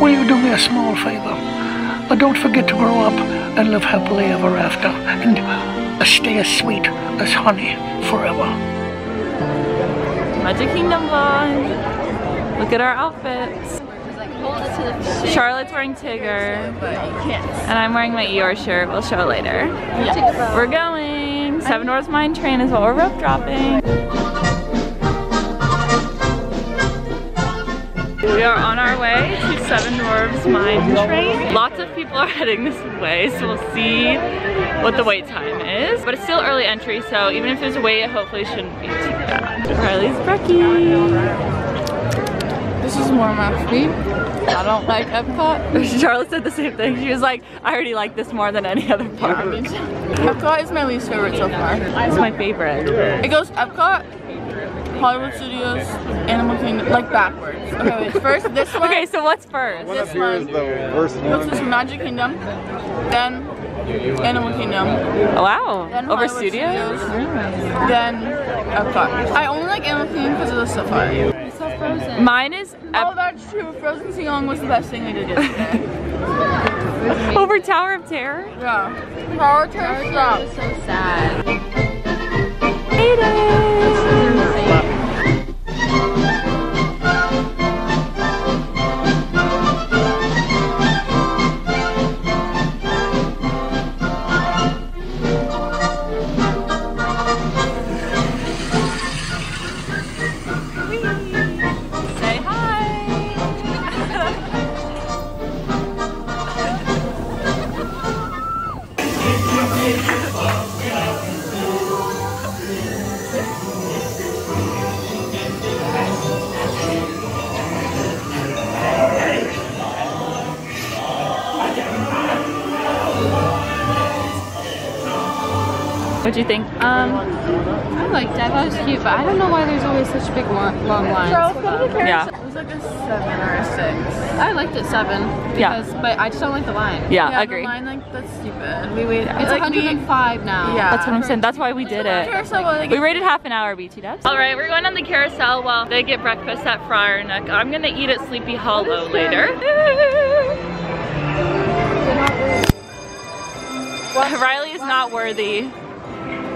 will you do me a small favor? Uh, don't forget to grow up and live happily ever after, and uh, stay as sweet as honey forever. Magic Kingdom vlog. Look at our outfits. Charlotte's wearing Tigger. And I'm wearing my Eeyore shirt. We'll show it later. We're going. Seven Dwarfs Mine Train is what we're rope dropping. We are on our way to Seven Dwarfs Mine Train. Lots of people are heading this way, so we'll see what the wait time is. But it's still early entry, so even if there's a wait, it hopefully shouldn't be too bad. Riley's Brekkie. This is more my speed. I don't like Epcot. Charlotte said the same thing. She was like, I already like this more than any other park. Epcot is my least favorite so far. It's my favorite. It goes Epcot, Hollywood Studios, Animal Kingdom, like backwards. Okay, wait, first this one. Okay, so what's first? This Here is one. the worst Goes one. to Magic Kingdom, then Animal Kingdom, Oh, wow. then Over Hollywood studios? then Epcot. I only like Animal Kingdom because of the safari. Mine is Oh, that's true. Frozen Sing Along was the best thing we did yesterday. over Tower of Terror. yeah. Power Tower stop. So sad. Made it. What'd you think? Um, I liked it. I thought it was cute, but I don't know why there's always such big long, long lines. Yeah. It was like a seven or a six. I liked it seven. Yeah. Because, But I just don't like the line. Yeah, yeah, agree. The line, like, that's stupid. We waited. It's like, 105 now. Yeah. That's what I'm saying. That's why we did it. Carousel, like, We waited half an hour BT dubs. All right, we're going on the carousel while they get breakfast at Friar Nook. I'm gonna eat at Sleepy Hollow later. Riley is not worthy.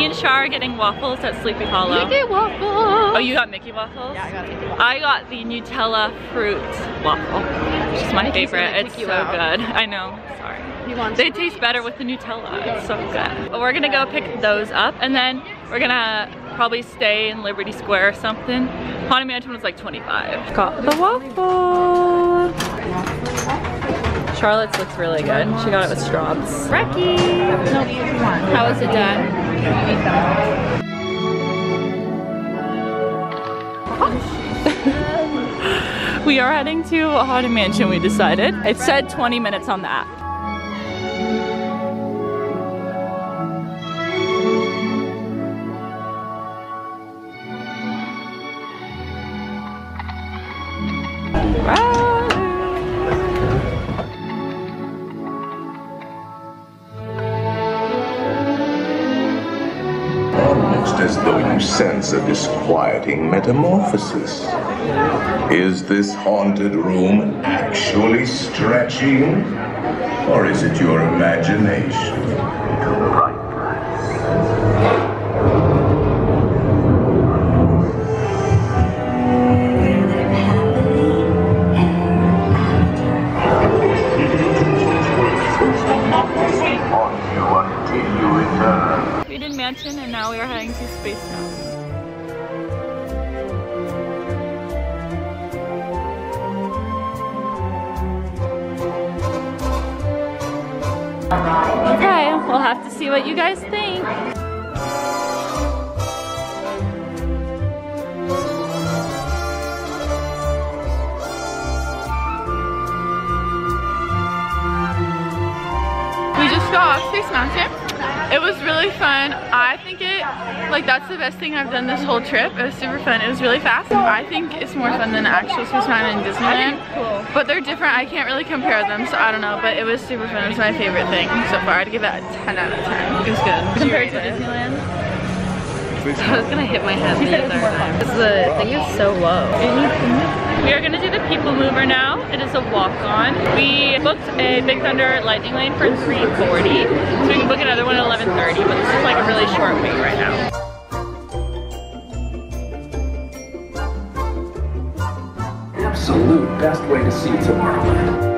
Me and Shar are getting waffles at Sleepy Hollow. Mickey waffle. Oh, you got Mickey waffles? Yeah, I got Mickey waffle. I got the Nutella fruit waffle. It's my Mickey's favorite. It's so out. good. I know. Sorry. They taste better with the Nutella. It's so good. But we're gonna go pick those up and then we're gonna probably stay in Liberty Square or something. Haunted Mansion was like 25. Got the waffle. Charlotte's looks really good. She got it with straws. Brekkie! How is it done? We are heading to a Haunted Mansion, we decided. It said 20 minutes on the app. Almost as though you sense a disquieting metamorphosis. Is this haunted room actually stretching? Or is it your imagination? Mansion and now we are heading to Space Mountain. Okay, we'll have to see what you guys think. We just got off Space Mountain. It It was really fun. I think it, like that's the best thing I've done this whole trip. It was super fun. It was really fast. I think it's more fun than actual Space Mountain in Disneyland. Cool. But they're different. I can't really compare them, so I don't know. But it was super fun. It was my favorite thing so far. I'd give that a 10 out of 10. It was good. Compared to? Disneyland? I was gonna hit my head the said entire time. Because the thing is so low. We are gonna do the People Mover now. It is a walk-on. We booked a Big Thunder Lightning Lane for 3:40, so we can book another one at 11:30. But this is like a really short wait right now. Absolute best way to see Tomorrowland.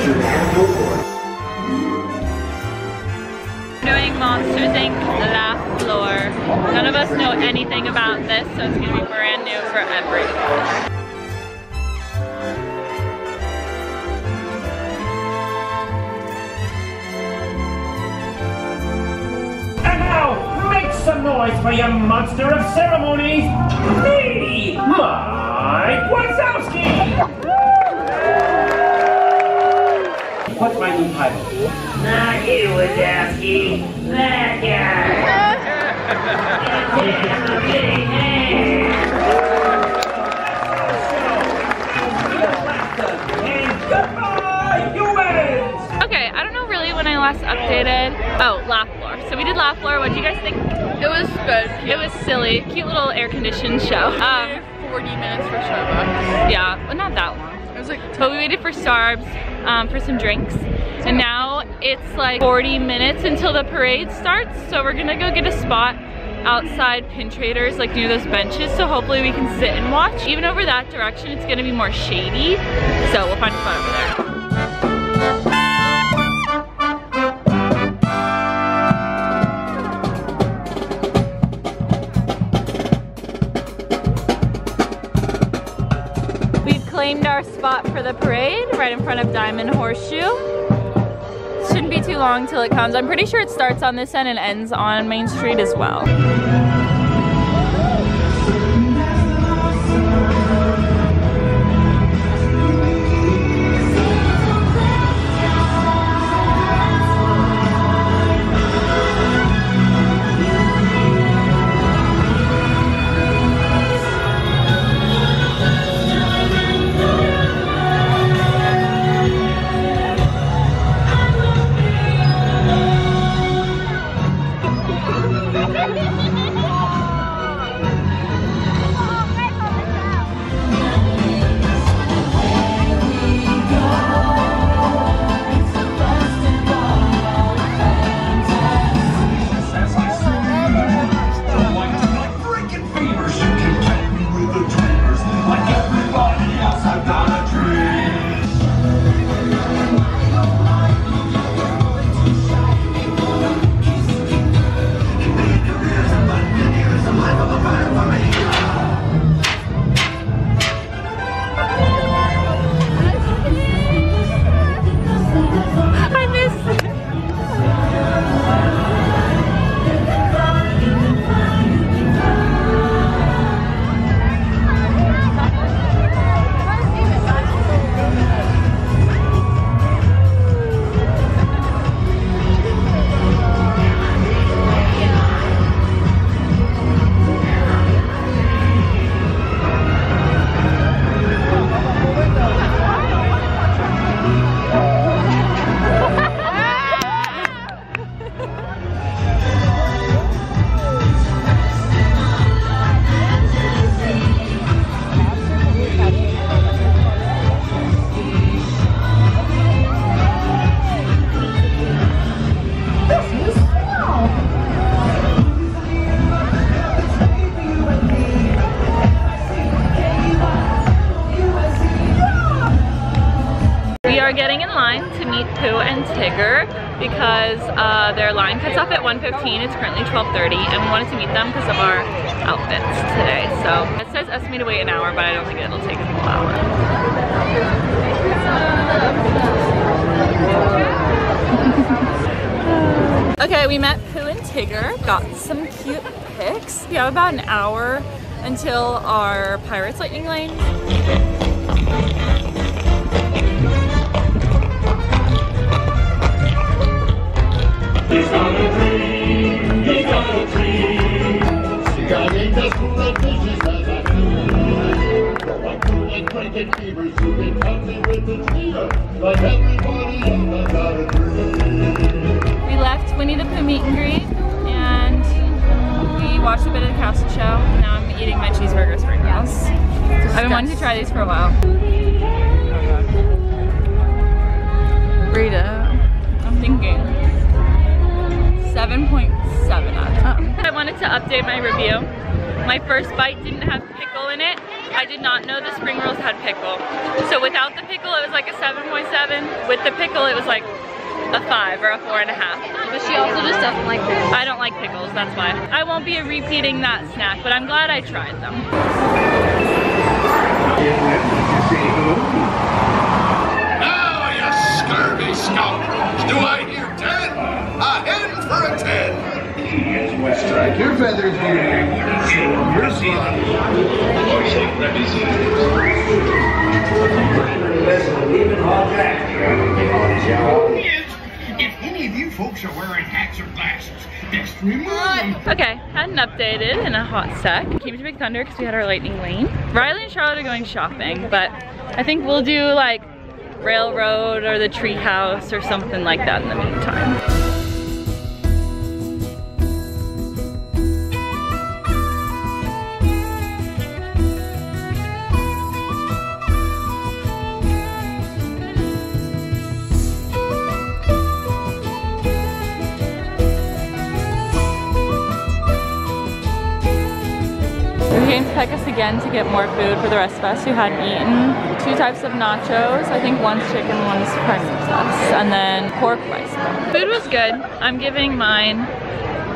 Pleasure to have you aboard. Doing Monsters Inc. Laugh Floor. None of us know anything about this, so it's gonna be brand new for everyone. And now, make some noise for your monster of ceremonies, me, Mike Wazowski! What's my new title? Not you, Wazowski. That guy. And goodbye, humans! Okay, I don't know really when I last updated. Oh, Laugh Floor. So we did Laugh Floor. What do you guys think? It was good. It was silly. Cute little air-conditioned show. Um, 40 minutes for Starbucks. yeah, well, not that long. It was like But we waited for Starbs um, for some drinks. And now it's like 40 minutes until the parade starts. So we're gonna go get a spot outside Pin Traders, like near those benches. So hopefully we can sit and watch. Even over that direction, it's gonna be more shady. So we'll find a spot over there. Spot for the parade right in front of Diamond Horseshoe. Shouldn't be too long till it comes. I'm pretty sure it starts on this end and ends on Main Street as well. Are getting in line to meet Pooh and Tigger because uh, their line cuts off at 1.15. It's currently 12.30 and we wanted to meet them because of our outfits today. So it says estimated wait an hour, but I don't think it'll take a full hour. Okay, we met Pooh and Tigger, got some cute pics. We have about an hour until our Pirates Lightning Lane. Breaking fevers, you can come me with the cheetah. But everybody else got a dream. We left Winnie the Pooh meet and greet and we watched a bit of the castle show. Now I'm eating my cheeseburger spring rolls. I've been wanting to try these for a while. Oh Rita. I'm thinking 7.7 out of 10. I wanted to update my review. My first bite didn't have pickle in it. I did not know the spring rolls had pickle. So without the pickle, it was like a 7.7. With the pickle, it was like a five or a four and a half. But she also just doesn't like pickles. I don't like pickles, that's why. I won't be repeating that snack, but I'm glad I tried them. Now, you scurvy scoundrels, do I hear ten? A hen for a ten. Strike your feathers, dear. Your son. If any of you folks are wearing hats or glasses, best remove them. Okay, hadn't updated in a hot sec. Came to Big Thunder because we had our lightning lane. Riley and Charlotte are going shopping, but I think we'll do like Railroad or the Treehouse or something like that in the meantime. Came to Pecos again to get more food for the rest of us who hadn't eaten. Two types of nachos. I think one's chicken, one's princess. And then pork rice. Food was good. I'm giving mine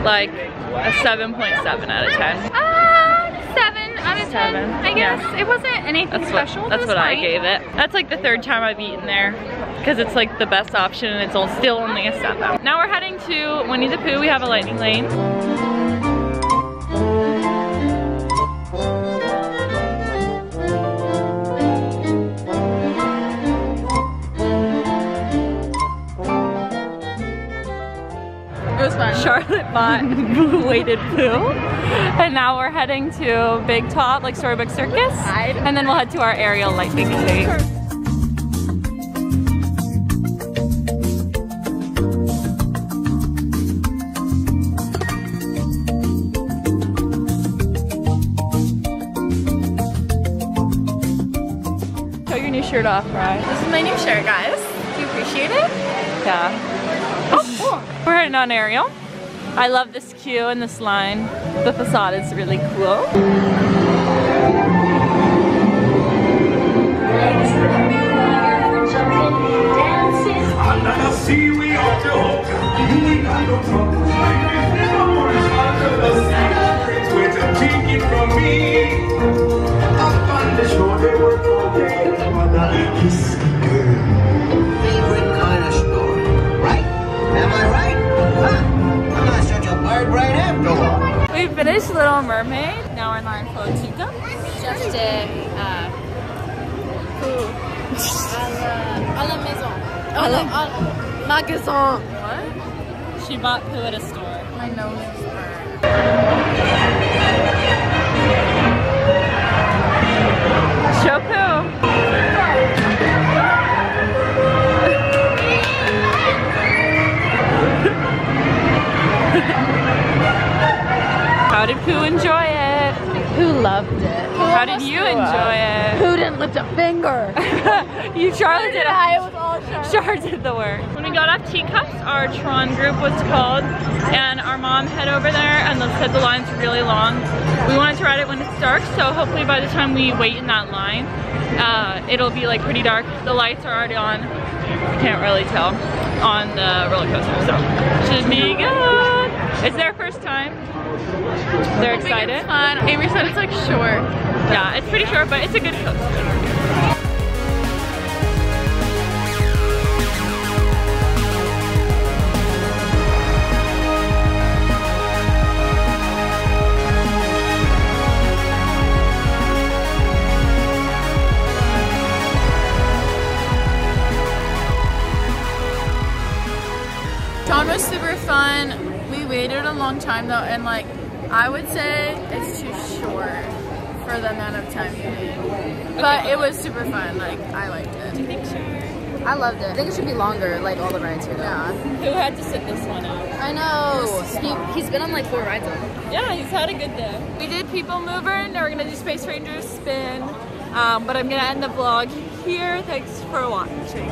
like a 7.7 out of 10. Uh, seven out of ten, Seven, I guess. yeah. It wasn't anything That's what, special. that's it was what I gave it. That's like the third time I've eaten there because it's like the best option and it's all- still only a seven. Now we're heading to Winnie the Pooh. We have a lightning lane. Charlotte bought weighted Pooh. And now we're heading to Big Top, like Storybook Circus. And then we'll head to our Ariel lightning lane. Show your new shirt off, right? This is my new shirt, guys. Do you appreciate it? Yeah. Oh, We're heading on Ariel. I love this queue and this line. The facade is really cool. We finished Little Mermaid. Now we're in line Flotica. Just did, uh, à la maison. À la- à la magasin. What? She bought Pooh at a store. My nose Teacups, our Tron group was called, and our mom head over there and they said the line's really long. We wanted to ride it when it's dark, so hopefully by the time we wait in that line, uh, it'll be like pretty dark. The lights are already on. Can't really tell on the roller coaster, so should be good. It's their first time. They're excited. It's fun. Avery said it's like short. Yeah, it's pretty short, but it's a good coaster. Waited a long time though, and like I would say it's too short for the amount of time you need. But it was super fun. Like I liked it. Do you think so? I loved it. I think it should be longer, like all the rides here. Though. Yeah. Who had to sit this one out? I know. He, he's been on like four rides already. Yeah, he's had a good day. We did People Mover, and now we're gonna do Space Rangers Spin. Um, but I'm gonna end the vlog here. Thanks for watching.